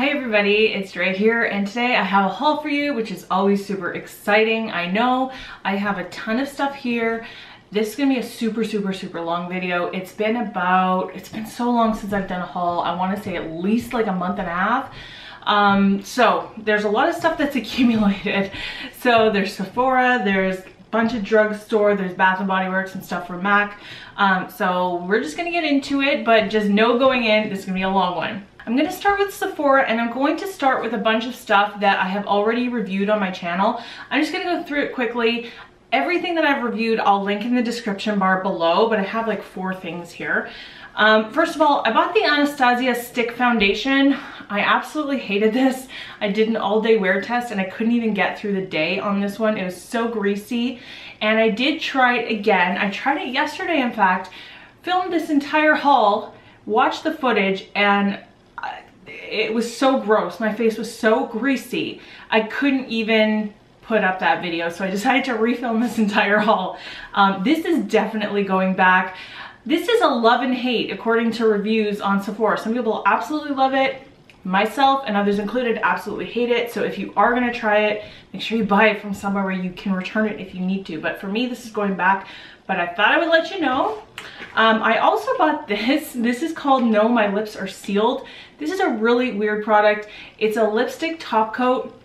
Hi everybody, it's Dre here and today I have a haul for you which is always super exciting. I know I have a ton of stuff here. This is gonna be a super, super, super long video. It's been about, it's been so long since I've done a haul. I wanna say at least like a month and a half. Um, so there's a lot of stuff that's accumulated. So there's Sephora, there's a bunch of drugstore, there's Bath and Body Works and stuff from MAC. Um, so we're just gonna get into it, but just know going in, this is gonna be a long one. I'm gonna start with Sephora and I'm going to start with a bunch of stuff that I have already reviewed on my channel. I'm just gonna go through it quickly. Everything that I've reviewed, I'll link in the description bar below, but I have like four things here. Um, first of all, I bought the Anastasia Stick Foundation. I absolutely hated this. I did an all day wear test and I couldn't even get through the day on this one. It was so greasy. And I did try it again. I tried it yesterday, in fact, filmed this entire haul, watched the footage, and it was so gross. My face was so greasy. I couldn't even put up that video. So I decided to refilm this entire haul. Um, this is definitely going back. This is a love and hate according to reviews on Sephora. Some people absolutely love it. Myself and others included absolutely hate it. So if you are gonna try it, make sure you buy it from somewhere where you can return it if you need to. But for me, this is going back. But I thought I would let you know. Um, I also bought this. This is called No My Lips Are Sealed. This is a really weird product. It's a lipstick top coat.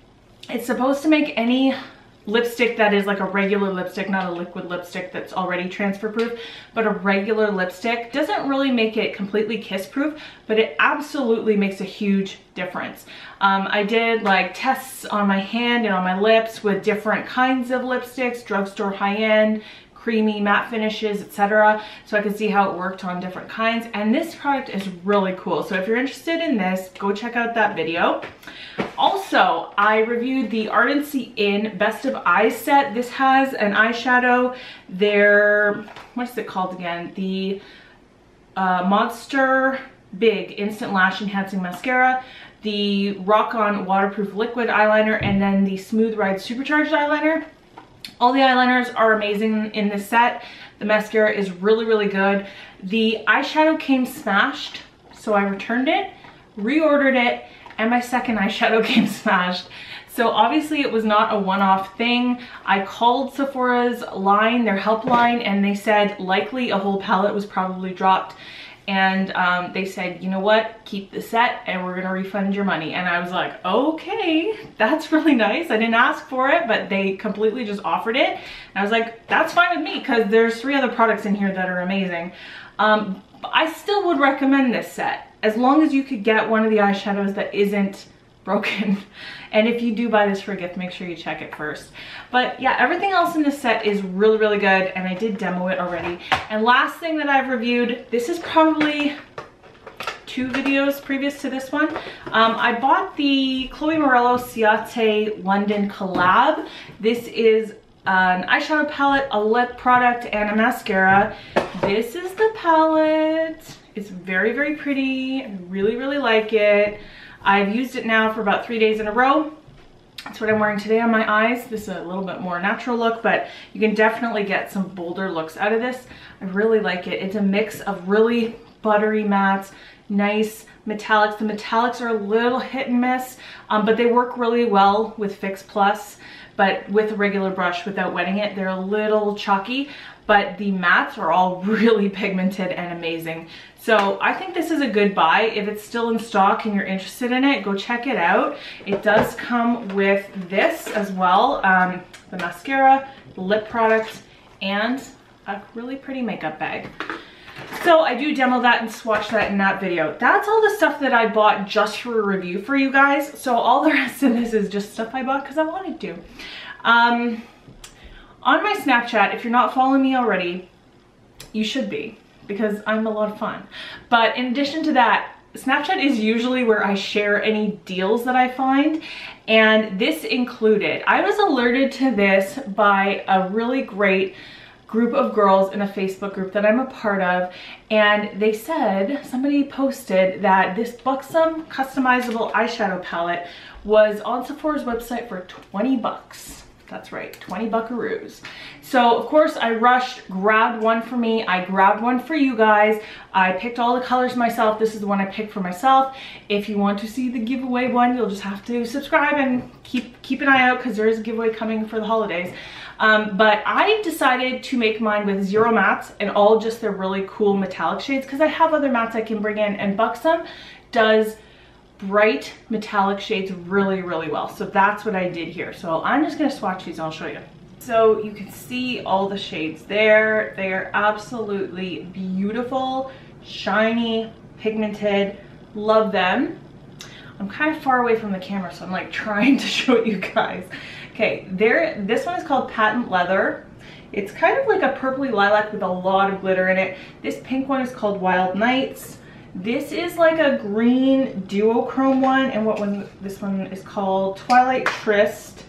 It's supposed to make any lipstick that is like a regular lipstick, not a liquid lipstick that's already transfer proof, but a regular lipstick. Doesn't really make it completely kiss proof, but it absolutely makes a huge difference. Um, I did like tests on my hand and on my lips with different kinds of lipsticks, drugstore high-end, creamy matte finishes, etc. So I could see how it worked on different kinds. And this product is really cool. So if you're interested in this, go check out that video. Also, I reviewed the Ardency Inn Best of Eyes set. This has an eyeshadow. Their, what's it called again? The uh, Monster Big Instant Lash Enhancing Mascara the Rock On Waterproof Liquid Eyeliner, and then the Smooth Ride Supercharged Eyeliner. All the eyeliners are amazing in this set. The mascara is really, really good. The eyeshadow came smashed, so I returned it, reordered it, and my second eyeshadow came smashed. So obviously it was not a one-off thing. I called Sephora's line, their helpline, and they said likely a whole palette was probably dropped and um, they said, you know what, keep the set and we're gonna refund your money. And I was like, okay, that's really nice. I didn't ask for it, but they completely just offered it. And I was like, that's fine with me because there's three other products in here that are amazing. Um, I still would recommend this set as long as you could get one of the eyeshadows that isn't broken. And if you do buy this for a gift, make sure you check it first. But yeah, everything else in this set is really, really good. And I did demo it already. And last thing that I've reviewed, this is probably two videos previous to this one. Um, I bought the Chloe Morello Ciate London collab. This is an eyeshadow palette, a lip product, and a mascara. This is the palette. It's very, very pretty. I really, really like it. I've used it now for about three days in a row. That's what I'm wearing today on my eyes. This is a little bit more natural look, but you can definitely get some bolder looks out of this. I really like it. It's a mix of really buttery mattes, nice metallics. The metallics are a little hit and miss, um, but they work really well with Fix Plus but with a regular brush without wetting it, they're a little chalky, but the mattes are all really pigmented and amazing. So I think this is a good buy. If it's still in stock and you're interested in it, go check it out. It does come with this as well, um, the mascara, the lip product, and a really pretty makeup bag. So I do demo that and swatch that in that video. That's all the stuff that I bought just for a review for you guys. So all the rest of this is just stuff I bought because I wanted to. Um, on my Snapchat, if you're not following me already, you should be because I'm a lot of fun. But in addition to that, Snapchat is usually where I share any deals that I find and this included. I was alerted to this by a really great group of girls in a Facebook group that I'm a part of and they said, somebody posted that this Buxom customizable eyeshadow palette was on Sephora's website for 20 bucks. That's right, 20 buckaroos. So of course I rushed, grabbed one for me. I grabbed one for you guys. I picked all the colors myself. This is the one I picked for myself. If you want to see the giveaway one, you'll just have to subscribe and keep, keep an eye out because there is a giveaway coming for the holidays. Um, but I decided to make mine with zero mats and all just their really cool metallic shades because I have other mats I can bring in and Buxom does bright metallic shades really, really well. So that's what I did here. So I'm just gonna swatch these, I'll show you. So you can see all the shades there. They are absolutely beautiful, shiny, pigmented, love them. I'm kind of far away from the camera, so I'm like trying to show you guys. Okay, there, this one is called Patent Leather. It's kind of like a purpley lilac with a lot of glitter in it. This pink one is called Wild Nights. This is like a green duochrome one, and what one this one is called Twilight Tryst.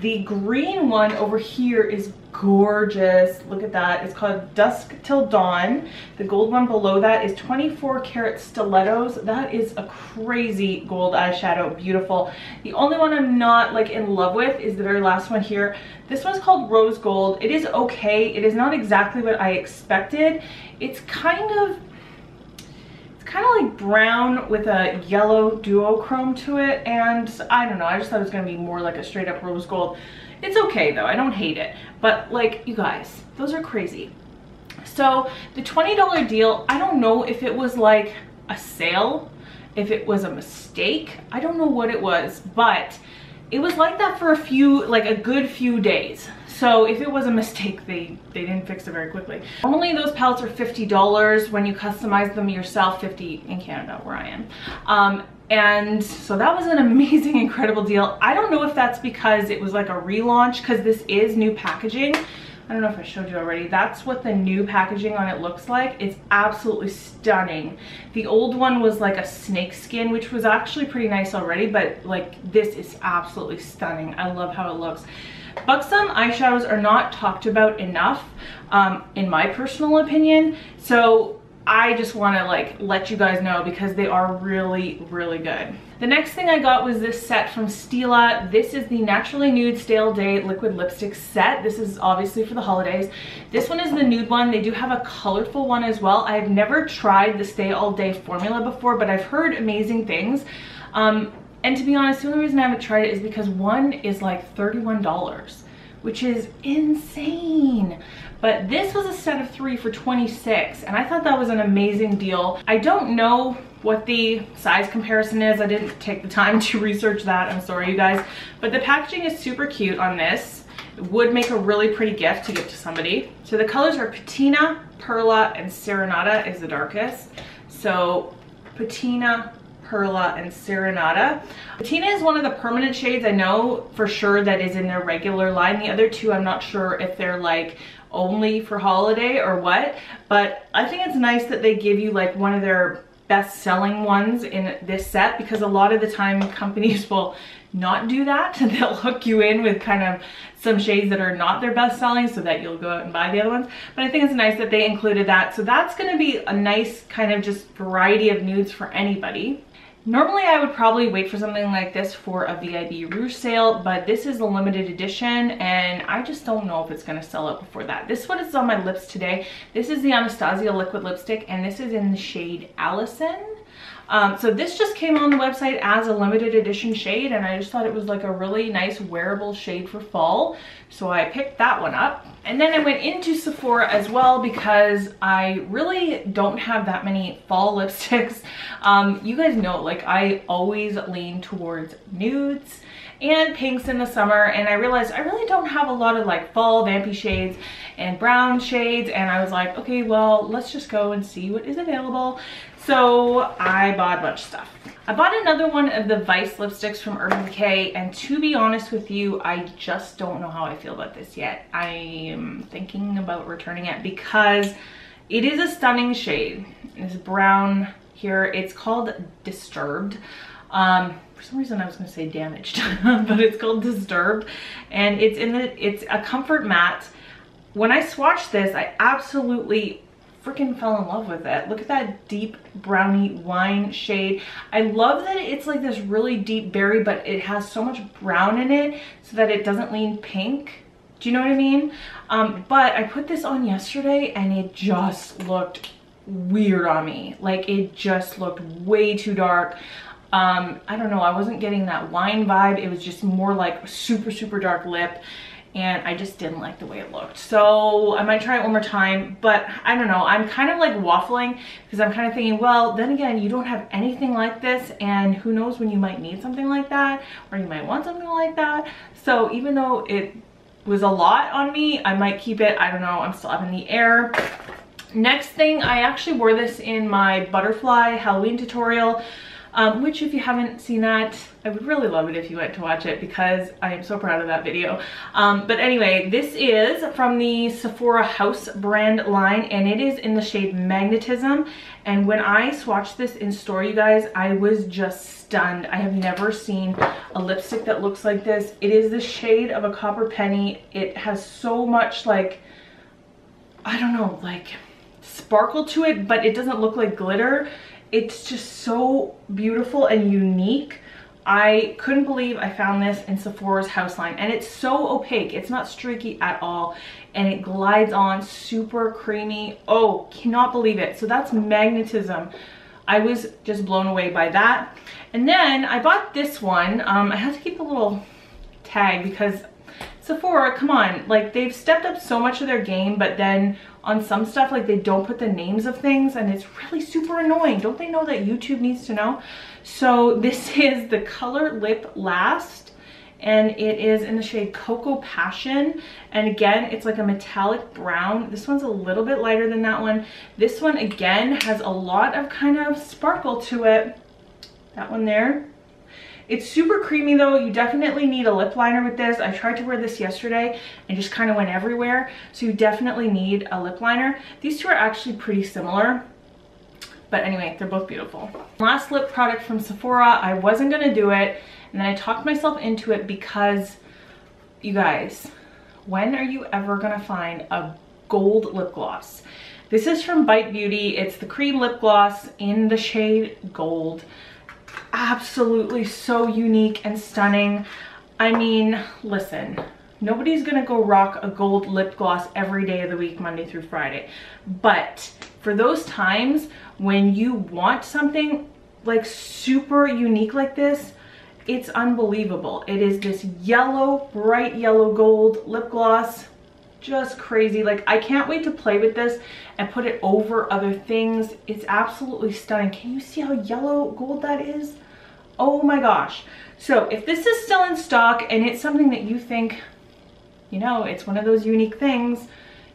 The green one over here is gorgeous. Look at that. It's called Dusk Till Dawn. The gold one below that is 24 karat stilettos. That is a crazy gold eyeshadow. Beautiful. The only one I'm not like in love with is the very last one here. This one's called Rose Gold. It is okay. It is not exactly what I expected. It's kind of kind of like brown with a yellow duochrome to it and I don't know I just thought it was gonna be more like a straight up rose gold. It's okay though I don't hate it but like you guys those are crazy. So the $20 deal I don't know if it was like a sale if it was a mistake I don't know what it was but it was like that for a few like a good few days so if it was a mistake, they, they didn't fix it very quickly. Normally those palettes are $50 when you customize them yourself, 50 in Canada where I am. Um, and so that was an amazing, incredible deal. I don't know if that's because it was like a relaunch because this is new packaging. I don't know if I showed you already. That's what the new packaging on it looks like. It's absolutely stunning. The old one was like a snake skin, which was actually pretty nice already, but like this is absolutely stunning. I love how it looks. Buxom eyeshadows are not talked about enough, um, in my personal opinion. So I just wanna like let you guys know because they are really, really good. The next thing I got was this set from Stila. This is the Naturally Nude Stay All Day Liquid Lipstick set. This is obviously for the holidays. This one is the nude one. They do have a colorful one as well. I've never tried the Stay All Day formula before, but I've heard amazing things. Um, and to be honest, the only reason I haven't tried it is because one is like $31, which is insane. But this was a set of three for 26 and I thought that was an amazing deal. I don't know what the size comparison is. I didn't take the time to research that. I'm sorry, you guys. But the packaging is super cute on this. It would make a really pretty gift to give to somebody. So the colors are Patina, Perla, and Serenata is the darkest. So Patina, Perla, and Serenata. Tina is one of the permanent shades I know for sure that is in their regular line. The other two, I'm not sure if they're like only for holiday or what, but I think it's nice that they give you like one of their best selling ones in this set because a lot of the time companies will not do that. They'll hook you in with kind of some shades that are not their best selling so that you'll go out and buy the other ones. But I think it's nice that they included that. So that's gonna be a nice kind of just variety of nudes for anybody. Normally I would probably wait for something like this for a VIB Rouge sale, but this is a limited edition and I just don't know if it's gonna sell out before that. This one is on my lips today. This is the Anastasia liquid lipstick and this is in the shade Allison. Um, so this just came on the website as a limited edition shade and I just thought it was like a really nice wearable shade for fall. So I picked that one up. And then I went into Sephora as well because I really don't have that many fall lipsticks. Um, you guys know, like I always lean towards nudes and pinks in the summer and I realized I really don't have a lot of like fall vampy shades and brown shades and I was like okay well let's just go and see what is available so I bought a bunch of stuff. I bought another one of the Vice lipsticks from Urban Decay and to be honest with you, I just don't know how I feel about this yet. I am thinking about returning it because it is a stunning shade. It's brown here. It's called Disturbed. Um, for some reason I was gonna say damaged, but it's called Disturbed and it's in the, it's a comfort matte. When I swatched this, I absolutely freaking fell in love with it. Look at that deep brownie wine shade. I love that it's like this really deep berry, but it has so much brown in it so that it doesn't lean pink. Do you know what I mean? Um, but I put this on yesterday and it just looked weird on me. Like it just looked way too dark. Um, I don't know, I wasn't getting that wine vibe. It was just more like super, super dark lip and I just didn't like the way it looked. So I might try it one more time, but I don't know. I'm kind of like waffling because I'm kind of thinking, well, then again, you don't have anything like this and who knows when you might need something like that or you might want something like that. So even though it was a lot on me, I might keep it. I don't know. I'm still up in the air. Next thing, I actually wore this in my butterfly Halloween tutorial um, which if you haven't seen that, I would really love it if you went to watch it because I am so proud of that video. Um, but anyway, this is from the Sephora House brand line and it is in the shade Magnetism. And when I swatched this in store, you guys, I was just stunned. I have never seen a lipstick that looks like this. It is the shade of a copper penny. It has so much like, I don't know, like sparkle to it, but it doesn't look like glitter it's just so beautiful and unique. I couldn't believe I found this in Sephora's house line and it's so opaque. It's not streaky at all and it glides on super creamy. Oh, cannot believe it. So that's magnetism. I was just blown away by that. And then I bought this one. Um, I had to keep a little tag because Sephora, come on, like they've stepped up so much of their game, but then on some stuff, like they don't put the names of things and it's really super annoying. Don't they know that YouTube needs to know? So this is the Color Lip Last and it is in the shade Cocoa Passion. And again, it's like a metallic brown. This one's a little bit lighter than that one. This one again has a lot of kind of sparkle to it. That one there, it's super creamy though. You definitely need a lip liner with this. I tried to wear this yesterday and just kind of went everywhere. So you definitely need a lip liner. These two are actually pretty similar. But anyway, they're both beautiful. Last lip product from Sephora. I wasn't going to do it. And then I talked myself into it because, you guys, when are you ever going to find a gold lip gloss? This is from Bite Beauty. It's the cream lip gloss in the shade gold absolutely so unique and stunning. I mean, listen, nobody's gonna go rock a gold lip gloss every day of the week, Monday through Friday. But for those times when you want something like super unique like this, it's unbelievable. It is this yellow, bright yellow gold lip gloss just crazy. Like I can't wait to play with this and put it over other things. It's absolutely stunning. Can you see how yellow gold that is? Oh my gosh. So if this is still in stock and it's something that you think, you know, it's one of those unique things,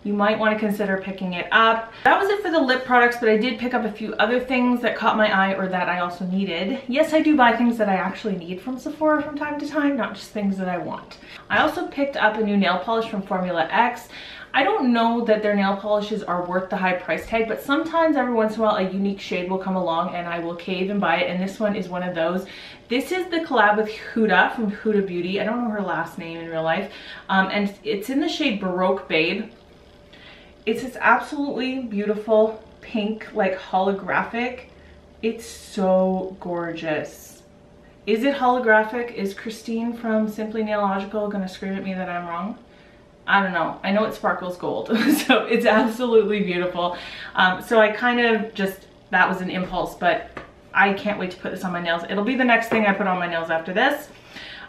you might want to consider picking it up. That was it for the lip products, but I did pick up a few other things that caught my eye or that I also needed. Yes, I do buy things that I actually need from Sephora from time to time, not just things that I want. I also picked up a new nail polish from Formula X. I don't know that their nail polishes are worth the high price tag, but sometimes every once in a while a unique shade will come along and I will cave and buy it. And this one is one of those. This is the collab with Huda from Huda Beauty. I don't know her last name in real life. Um, and it's in the shade Baroque Babe. It's this absolutely beautiful pink, like holographic. It's so gorgeous. Is it holographic? Is Christine from Simply Nailogical gonna scream at me that I'm wrong? I don't know. I know it sparkles gold, so it's absolutely beautiful. Um, so I kind of just, that was an impulse, but I can't wait to put this on my nails. It'll be the next thing I put on my nails after this.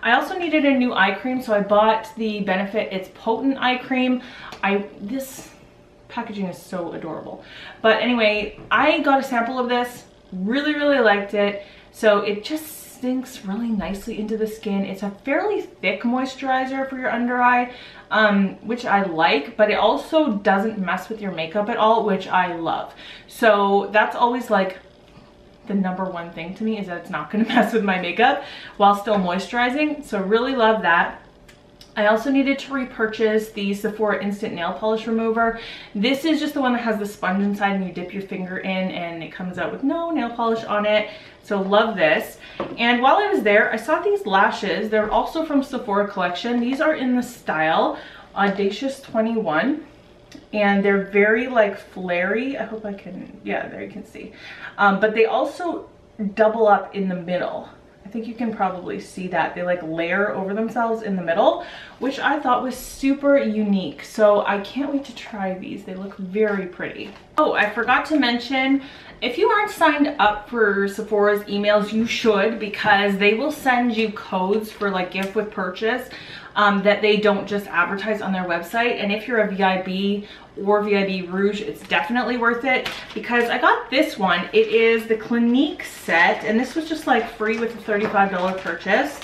I also needed a new eye cream, so I bought the Benefit It's Potent Eye Cream. I, this, packaging is so adorable. But anyway, I got a sample of this, really, really liked it. So it just sinks really nicely into the skin. It's a fairly thick moisturizer for your under eye, um, which I like, but it also doesn't mess with your makeup at all, which I love. So that's always like the number one thing to me is that it's not gonna mess with my makeup while still moisturizing. So really love that. I also needed to repurchase the Sephora Instant Nail Polish Remover. This is just the one that has the sponge inside and you dip your finger in and it comes out with no nail polish on it. So love this. And while I was there, I saw these lashes. They're also from Sephora Collection. These are in the style Audacious 21 and they're very like flary. I hope I can, yeah, there you can see. Um, but they also double up in the middle. Think you can probably see that. They like layer over themselves in the middle, which I thought was super unique. So I can't wait to try these. They look very pretty. Oh, I forgot to mention, if you aren't signed up for Sephora's emails, you should because they will send you codes for like gift with purchase um, that they don't just advertise on their website. And if you're a VIB or VIB Rouge, it's definitely worth it because I got this one. It is the Clinique set and this was just like free with a $35 purchase.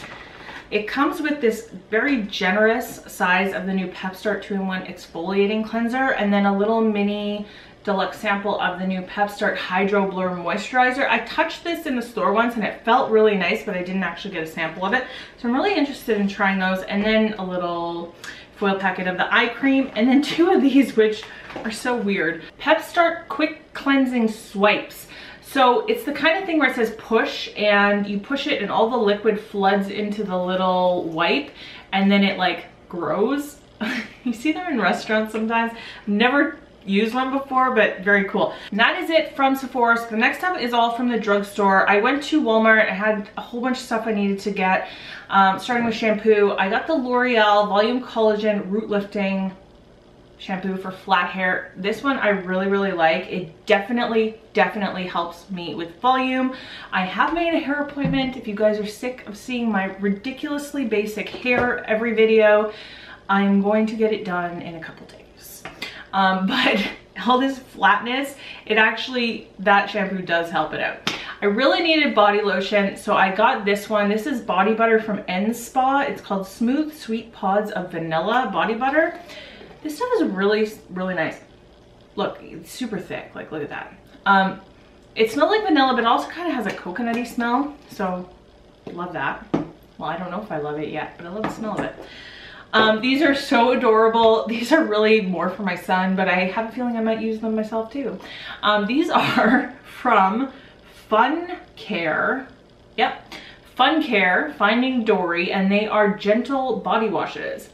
It comes with this very generous size of the new Pep Start 2-in-1 exfoliating cleanser and then a little mini deluxe sample of the new Pep Start Hydro Blur Moisturizer. I touched this in the store once and it felt really nice, but I didn't actually get a sample of it. So I'm really interested in trying those. And then a little foil packet of the eye cream. And then two of these, which are so weird. Pep Start Quick Cleansing Swipes. So it's the kind of thing where it says push and you push it and all the liquid floods into the little wipe and then it like grows. you see them in restaurants sometimes. Never used one before, but very cool. And that is it from Sephora. So the next stuff is all from the drugstore. I went to Walmart. I had a whole bunch of stuff I needed to get, um, starting with shampoo. I got the L'Oreal Volume Collagen Root Lifting shampoo for flat hair. This one I really, really like. It definitely, definitely helps me with volume. I have made a hair appointment. If you guys are sick of seeing my ridiculously basic hair every video, I'm going to get it done in a couple days. Um, but all this flatness, it actually, that shampoo does help it out. I really needed body lotion, so I got this one. This is body butter from N Spa. It's called Smooth Sweet Pods of Vanilla Body Butter. This stuff is really, really nice. Look, it's super thick. Like, look at that. Um, it smells like vanilla, but also kind of has a coconutty smell. So, love that. Well, I don't know if I love it yet, but I love the smell of it. Um, these are so adorable. These are really more for my son, but I have a feeling I might use them myself too. Um, these are from Fun Care. Yep. Fun Care, Finding Dory, and they are gentle body washes.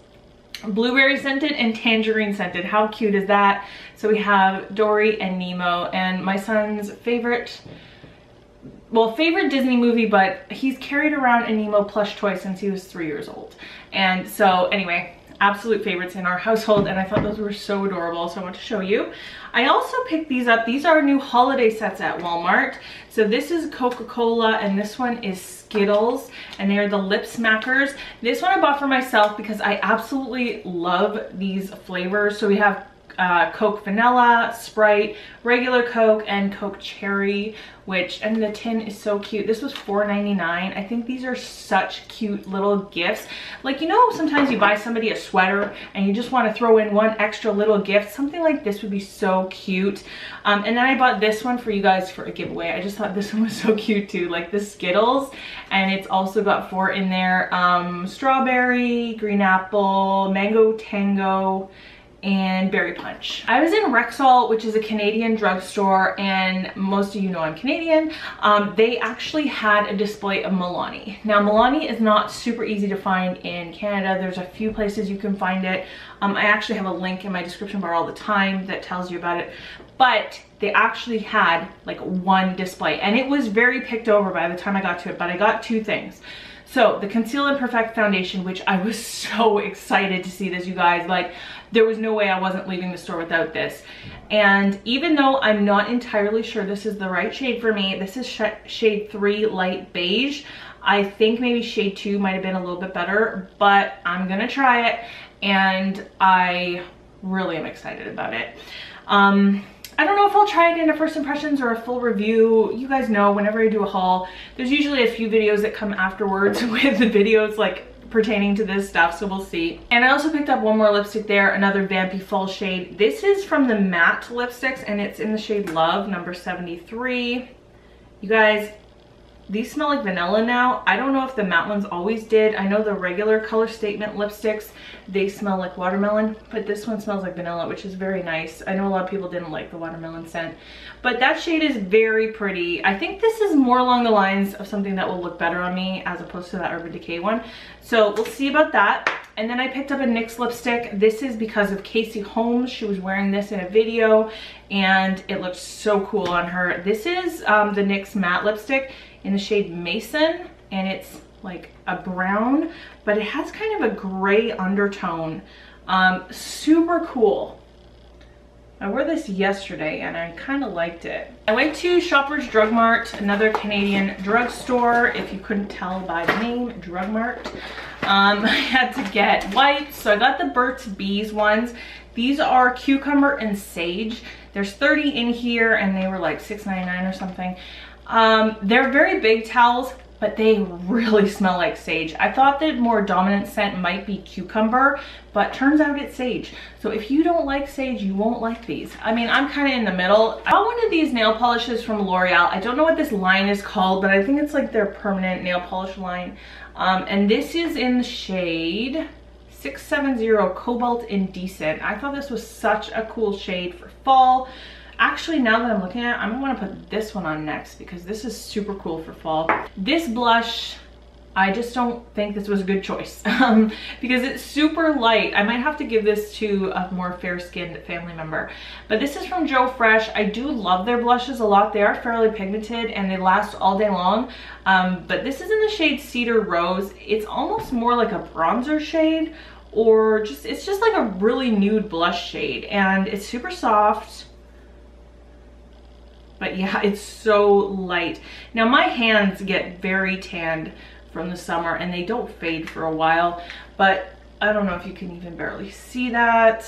Blueberry scented and tangerine scented. How cute is that? So we have Dory and Nemo, and my son's favorite well, favorite Disney movie, but he's carried around a Nemo plush toy since he was three years old. And so anyway, absolute favorites in our household and I thought those were so adorable so I want to show you. I also picked these up. These are new holiday sets at Walmart. So this is Coca-Cola and this one is Skittles and they are the lip smackers. This one I bought for myself because I absolutely love these flavors. So we have uh, Coke Vanilla, Sprite, regular Coke, and Coke Cherry, which, and the tin is so cute. This was $4.99. I think these are such cute little gifts. Like, you know, sometimes you buy somebody a sweater and you just want to throw in one extra little gift. Something like this would be so cute. Um, and then I bought this one for you guys for a giveaway. I just thought this one was so cute too, like the Skittles. And it's also got four in there. Um, strawberry, green apple, mango tango, and Berry Punch. I was in Rexall, which is a Canadian drugstore, and most of you know I'm Canadian. Um, they actually had a display of Milani. Now, Milani is not super easy to find in Canada. There's a few places you can find it. Um, I actually have a link in my description bar all the time that tells you about it. But they actually had like one display, and it was very picked over by the time I got to it, but I got two things. So the Conceal and Perfect Foundation, which I was so excited to see this, you guys. Like, there was no way I wasn't leaving the store without this. And even though I'm not entirely sure this is the right shade for me, this is sh shade 3 Light Beige. I think maybe shade 2 might have been a little bit better, but I'm gonna try it. And I really am excited about it. Um, I don't know if I'll try it in a first impressions or a full review. You guys know whenever I do a haul, there's usually a few videos that come afterwards with the videos like pertaining to this stuff, so we'll see. And I also picked up one more lipstick there, another Vampy Fall shade. This is from the matte lipsticks and it's in the shade Love, number 73. You guys, these smell like vanilla now. I don't know if the matte ones always did. I know the regular color statement lipsticks, they smell like watermelon, but this one smells like vanilla, which is very nice. I know a lot of people didn't like the watermelon scent, but that shade is very pretty. I think this is more along the lines of something that will look better on me as opposed to that Urban Decay one. So we'll see about that. And then I picked up a NYX lipstick. This is because of Casey Holmes. She was wearing this in a video and it looked so cool on her. This is um, the NYX matte lipstick in the shade Mason and it's like a brown, but it has kind of a gray undertone. Um, super cool. I wore this yesterday and I kind of liked it. I went to Shoppers Drug Mart, another Canadian drugstore. If you couldn't tell by the name, Drug Mart. Um, I had to get wipes, so I got the Burt's Bees ones. These are cucumber and sage. There's 30 in here and they were like $6.99 or something. Um, they're very big towels but they really smell like sage. I thought the more dominant scent might be cucumber, but turns out it's sage. So if you don't like sage, you won't like these. I mean, I'm kind of in the middle. I bought one of these nail polishes from L'Oreal. I don't know what this line is called, but I think it's like their permanent nail polish line. Um, and this is in the shade 670 Cobalt Indecent. I thought this was such a cool shade for fall. Actually, now that I'm looking at it, I'm gonna wanna put this one on next because this is super cool for fall. This blush, I just don't think this was a good choice um, because it's super light. I might have to give this to a more fair-skinned family member. But this is from Joe Fresh. I do love their blushes a lot. They are fairly pigmented and they last all day long. Um, but this is in the shade Cedar Rose. It's almost more like a bronzer shade or just, it's just like a really nude blush shade and it's super soft but yeah, it's so light. Now my hands get very tanned from the summer and they don't fade for a while, but I don't know if you can even barely see that.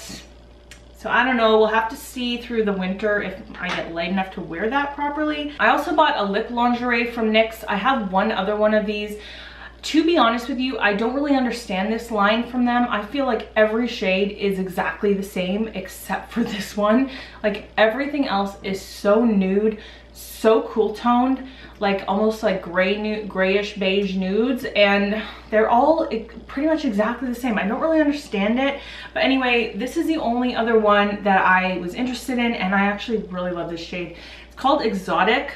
So I don't know, we'll have to see through the winter if I get light enough to wear that properly. I also bought a lip lingerie from NYX. I have one other one of these to be honest with you, I don't really understand this line from them. I feel like every shade is exactly the same except for this one. Like everything else is so nude, so cool toned, like almost like gray grayish beige nudes and they're all pretty much exactly the same. I don't really understand it. But anyway, this is the only other one that I was interested in and I actually really love this shade. It's called Exotic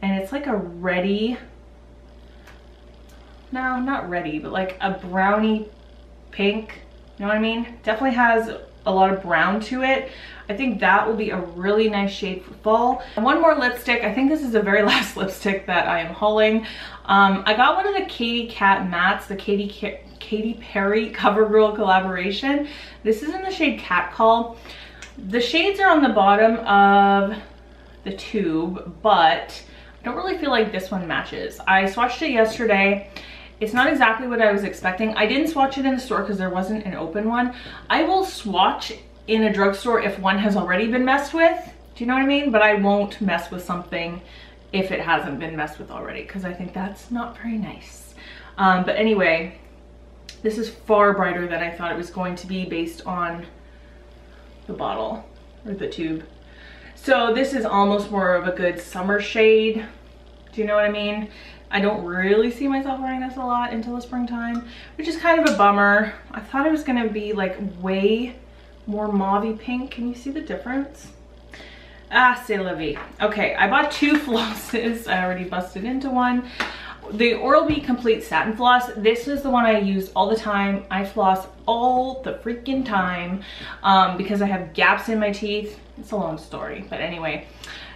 and it's like a ready no, not ready, but like a brownie pink. You know what I mean? Definitely has a lot of brown to it. I think that will be a really nice shade for fall. And one more lipstick. I think this is the very last lipstick that I am hauling. Um, I got one of the Katy Kat mattes, the Katy, Katy Perry CoverGirl collaboration. This is in the shade Cat Call. The shades are on the bottom of the tube, but I don't really feel like this one matches. I swatched it yesterday it's not exactly what I was expecting. I didn't swatch it in the store because there wasn't an open one. I will swatch in a drugstore if one has already been messed with. Do you know what I mean? But I won't mess with something if it hasn't been messed with already because I think that's not very nice. Um, but anyway, this is far brighter than I thought it was going to be based on the bottle or the tube. So this is almost more of a good summer shade. Do you know what I mean? I don't really see myself wearing this a lot until the springtime, which is kind of a bummer. I thought it was gonna be like way more mauve pink. Can you see the difference? Ah, c'est la vie. Okay, I bought two flosses. I already busted into one. The Oral-B Complete Satin Floss, this is the one I use all the time. I floss all the freaking time um, because I have gaps in my teeth. It's a long story, but anyway.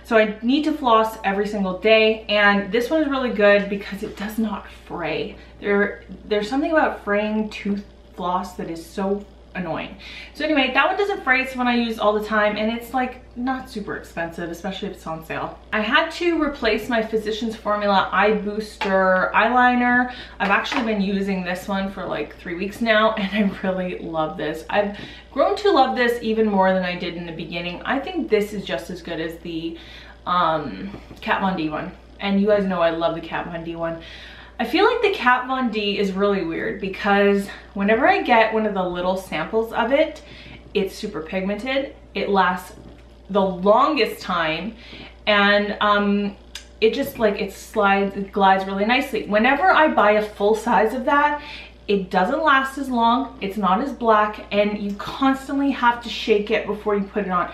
So I need to floss every single day and this one is really good because it does not fray. There, There's something about fraying tooth floss that is so annoying. So anyway, that one doesn't fray. It's one I use all the time and it's like not super expensive, especially if it's on sale. I had to replace my Physicians Formula Eye Booster eyeliner. I've actually been using this one for like three weeks now and I really love this. I've grown to love this even more than I did in the beginning. I think this is just as good as the um, Kat Von D one. And you guys know I love the Kat Von D one. I feel like the Kat Von D is really weird because whenever I get one of the little samples of it, it's super pigmented. It lasts the longest time and um, it just like it slides, it glides really nicely. Whenever I buy a full size of that, it doesn't last as long, it's not as black, and you constantly have to shake it before you put it on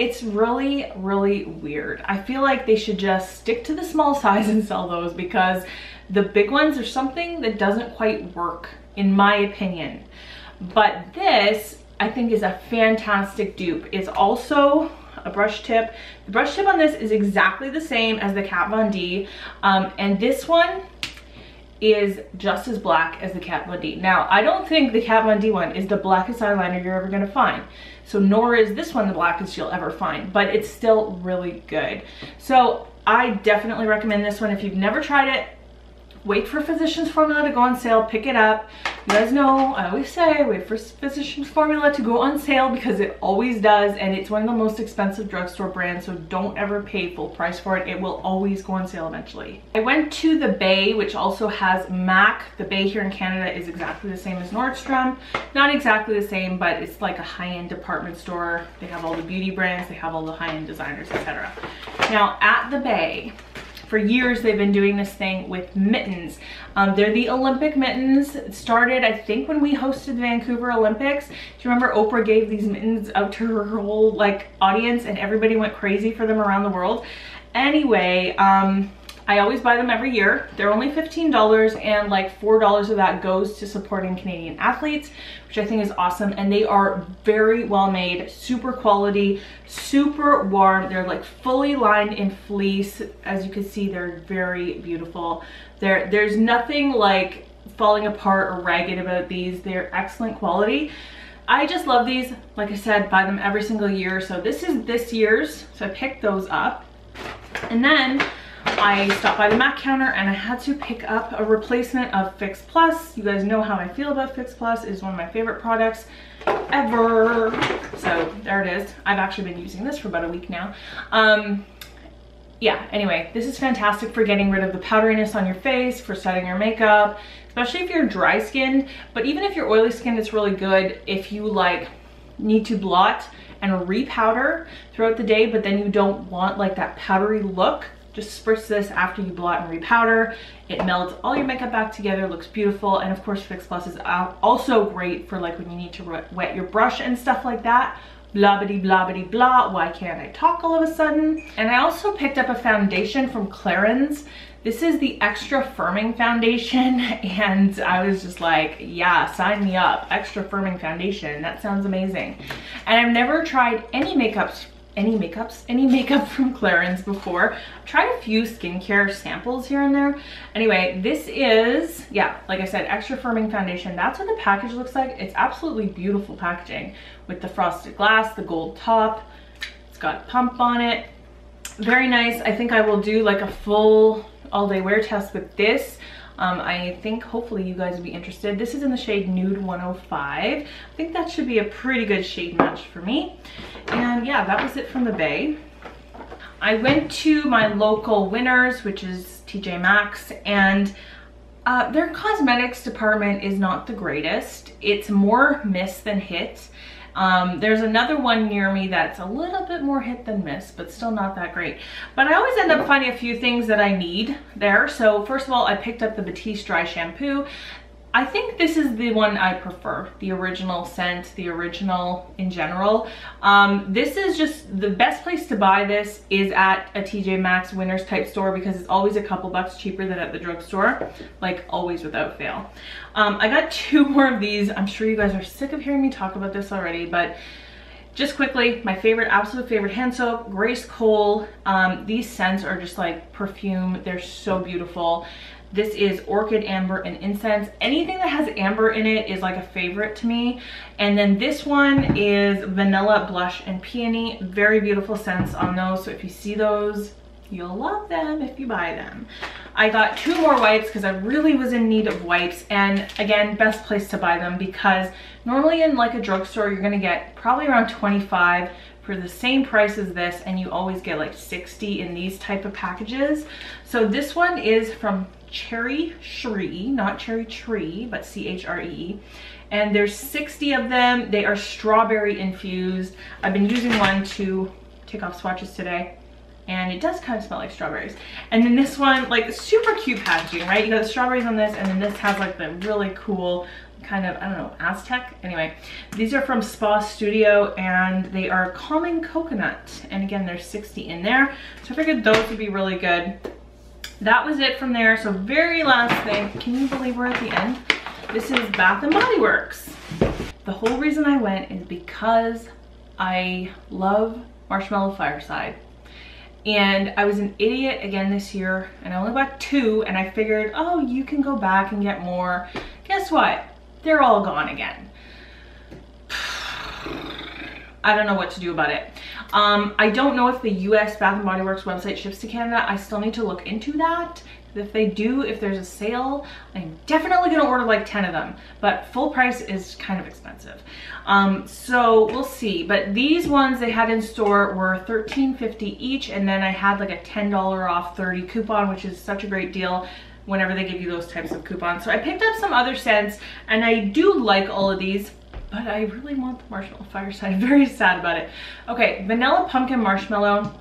it's really, really weird. I feel like they should just stick to the small size and sell those because the big ones are something that doesn't quite work in my opinion. But this, I think is a fantastic dupe. It's also a brush tip. The brush tip on this is exactly the same as the Kat Von D. Um, and this one is just as black as the Kat Von D. Now, I don't think the Kat Von D one is the blackest eyeliner you're ever gonna find. So nor is this one the blackest you'll ever find, but it's still really good. So I definitely recommend this one. If you've never tried it, wait for Physicians Formula to go on sale, pick it up. You guys know, I always say, wait for Physicians Formula to go on sale because it always does and it's one of the most expensive drugstore brands so don't ever pay full price for it. It will always go on sale eventually. I went to the Bay which also has MAC. The Bay here in Canada is exactly the same as Nordstrom. Not exactly the same but it's like a high-end department store. They have all the beauty brands, they have all the high-end designers, etc. Now at the Bay, for years they've been doing this thing with mittens. Um, they're the Olympic mittens. It started, I think, when we hosted the Vancouver Olympics. Do you remember Oprah gave these mittens out to her whole like audience and everybody went crazy for them around the world? Anyway, um, I always buy them every year. They're only $15 and like $4 of that goes to supporting Canadian athletes, which I think is awesome. And they are very well made, super quality, super warm. They're like fully lined in fleece. As you can see, they're very beautiful. There, There's nothing like falling apart or ragged about these. They're excellent quality. I just love these. Like I said, buy them every single year. So this is this year's. So I picked those up. And then I stopped by the MAC counter and I had to pick up a replacement of Fix Plus. You guys know how I feel about Fix Plus. It is one of my favorite products ever. So there it is. I've actually been using this for about a week now. Um, yeah, anyway, this is fantastic for getting rid of the powderiness on your face, for setting your makeup, especially if you're dry skinned. But even if you're oily skinned, it's really good if you like need to blot and repowder throughout the day, but then you don't want like that powdery look just spritz this after you blot and repowder. It melts all your makeup back together, looks beautiful. And of course, Fix Plus is also great for like when you need to wet your brush and stuff like that. Blah bitty blah blah. Why can't I talk all of a sudden? And I also picked up a foundation from Clarins. This is the extra firming foundation and I was just like, yeah, sign me up. Extra firming foundation. That sounds amazing. And I've never tried any makeups any makeups, any makeup from Clarins before. I've tried a few skincare samples here and there. Anyway, this is, yeah, like I said, extra firming foundation. That's what the package looks like. It's absolutely beautiful packaging with the frosted glass, the gold top. It's got pump on it. Very nice. I think I will do like a full all day wear test with this. Um, I think hopefully you guys will be interested. This is in the shade Nude 105. I think that should be a pretty good shade match for me. And yeah, that was it from the Bay. I went to my local Winners, which is TJ Maxx, and uh, their cosmetics department is not the greatest. It's more miss than hit. Um, there's another one near me that's a little bit more hit than miss, but still not that great. But I always end up finding a few things that I need there. So first of all, I picked up the Batiste Dry Shampoo. I think this is the one I prefer, the original scent, the original in general. Um, this is just the best place to buy this is at a TJ Maxx Winners type store because it's always a couple bucks cheaper than at the drugstore, like always without fail. Um, I got two more of these. I'm sure you guys are sick of hearing me talk about this already, but just quickly, my favorite, absolute favorite hand soap, Grace Cole. Um, these scents are just like perfume. They're so beautiful. This is Orchid Amber and Incense. Anything that has amber in it is like a favorite to me. And then this one is Vanilla Blush and Peony. Very beautiful scents on those. So if you see those, you'll love them if you buy them. I got two more wipes because I really was in need of wipes. And again, best place to buy them because normally in like a drugstore, you're gonna get probably around 25 for the same price as this and you always get like 60 in these type of packages. So this one is from Cherry Shree, not Cherry Tree, but C-H-R-E-E. And there's 60 of them. They are strawberry infused. I've been using one to take off swatches today and it does kind of smell like strawberries. And then this one, like super cute packaging, right? You got the strawberries on this and then this has like the really cool kind of, I don't know, Aztec. Anyway, these are from Spa Studio and they are Calming Coconut. And again, there's 60 in there. So I figured those would be really good that was it from there. So very last thing, can you believe we're at the end? This is Bath & Body Works. The whole reason I went is because I love Marshmallow Fireside. And I was an idiot again this year and I only bought two and I figured, oh, you can go back and get more. Guess what? They're all gone again. I don't know what to do about it. Um, I don't know if the US Bath & Body Works website ships to Canada. I still need to look into that. If they do, if there's a sale, I'm definitely gonna order like 10 of them, but full price is kind of expensive. Um, so we'll see, but these ones they had in store were $13.50 each, and then I had like a $10 off 30 coupon, which is such a great deal whenever they give you those types of coupons. So I picked up some other scents, and I do like all of these, but I really want the Marshmallow Fireside. I'm very sad about it. Okay, Vanilla Pumpkin Marshmallow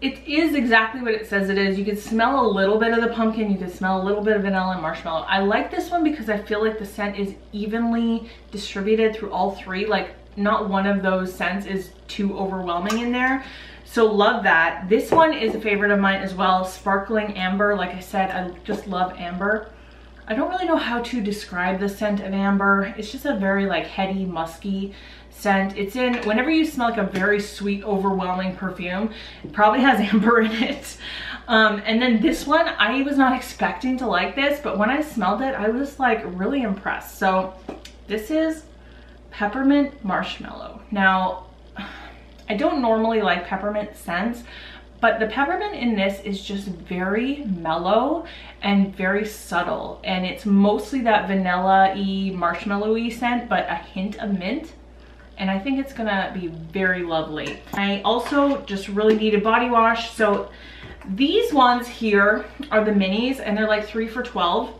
it is exactly what it says it is. You can smell a little bit of the pumpkin. You can smell a little bit of vanilla and marshmallow. I like this one because I feel like the scent is evenly distributed through all three. Like not one of those scents is too overwhelming in there. So love that. This one is a favorite of mine as well. Sparkling Amber. Like I said, I just love amber. I don't really know how to describe the scent of amber. It's just a very like heady, musky scent. It's in, whenever you smell like a very sweet, overwhelming perfume, it probably has amber in it. Um, and then this one, I was not expecting to like this, but when I smelled it, I was like really impressed. So this is peppermint marshmallow. Now, I don't normally like peppermint scents, but the peppermint in this is just very mellow and very subtle. And it's mostly that vanilla-y, marshmallowy scent, but a hint of mint. And I think it's gonna be very lovely. I also just really needed body wash. So these ones here are the minis and they're like three for 12.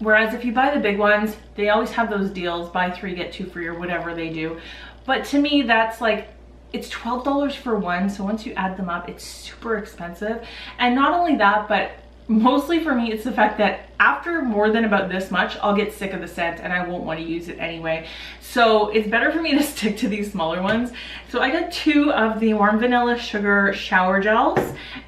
Whereas if you buy the big ones, they always have those deals, buy three, get two free or whatever they do. But to me, that's like it's $12 for one. So once you add them up, it's super expensive. And not only that, but mostly for me, it's the fact that after more than about this much, I'll get sick of the scent and I won't want to use it anyway. So it's better for me to stick to these smaller ones. So I got two of the Warm Vanilla Sugar Shower Gels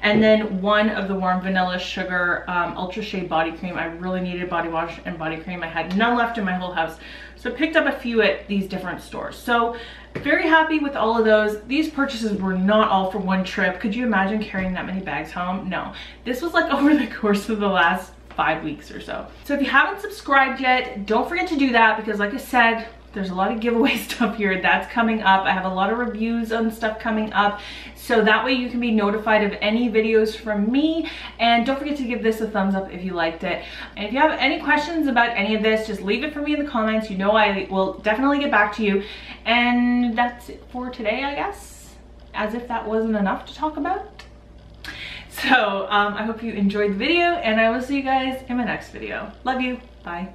and then one of the Warm Vanilla Sugar um, Ultra Shea Body Cream. I really needed body wash and body cream. I had none left in my whole house. So I picked up a few at these different stores. So very happy with all of those. These purchases were not all for one trip. Could you imagine carrying that many bags home? No. This was like over the course of the last five weeks or so. So if you haven't subscribed yet, don't forget to do that because like I said, there's a lot of giveaway stuff here that's coming up. I have a lot of reviews on stuff coming up. So that way you can be notified of any videos from me. And don't forget to give this a thumbs up if you liked it. And if you have any questions about any of this, just leave it for me in the comments. You know I will definitely get back to you. And that's it for today, I guess. As if that wasn't enough to talk about. So um, I hope you enjoyed the video and I will see you guys in my next video. Love you. Bye.